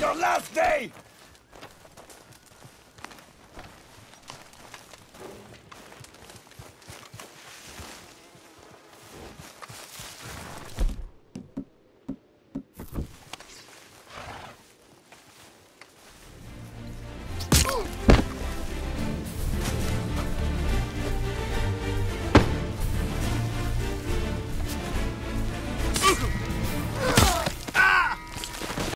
your last day!